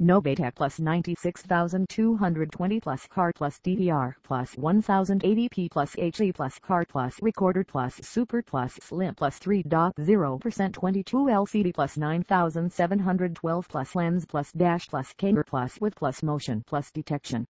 Novatek plus 96220 plus car plus DVR plus 1080p plus HD plus car plus recorder plus super plus slim plus 3.0% 22 LCD plus 9712 plus lens plus dash plus camera plus with plus motion plus detection.